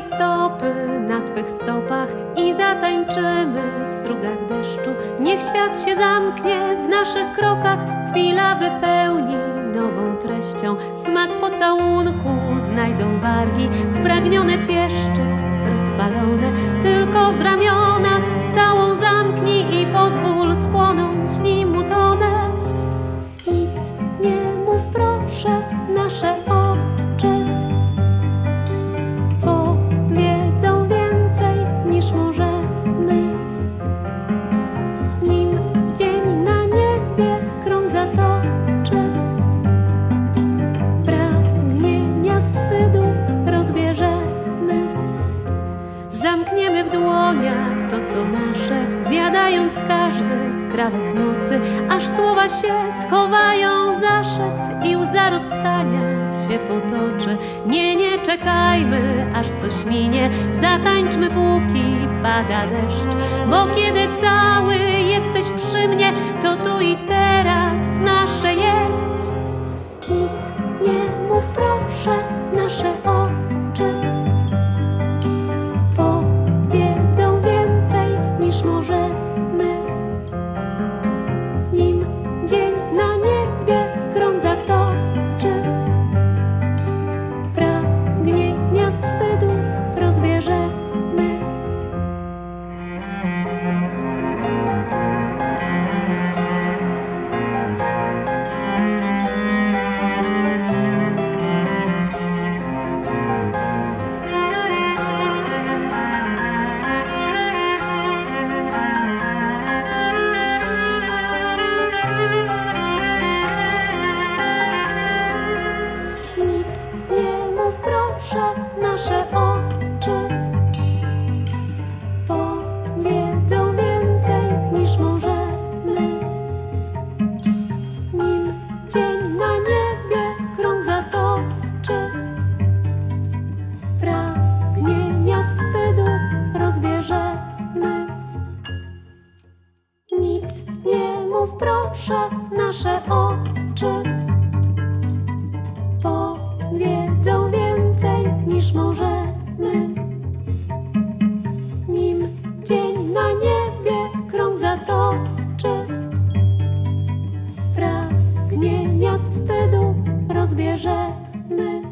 stopy na Twych stopach i zatańczymy w strugach deszczu. Niech świat się zamknie w naszych krokach, chwila wypełni nową treścią. Smak pocałunku znajdą wargi, spragniony pieszczyt rozpalone, tylko w ramionach zjadając każdy skrawek nocy, aż słowa się schowają za szept i łza rozstania się potoczy. Nie, nie czekajmy, aż coś minie, zatańczmy póki pada deszcz, bo kiedy cały jesteś przy mnie, to tu nasze oczy powiedzą więcej niż możemy. Nim dzień na niebie krąg zatoczy, pragnienia z wstydu rozbierzemy. Nic nie mów proszę, nasze oczy zatoczy, pragnienia z wstydu rozbierzemy.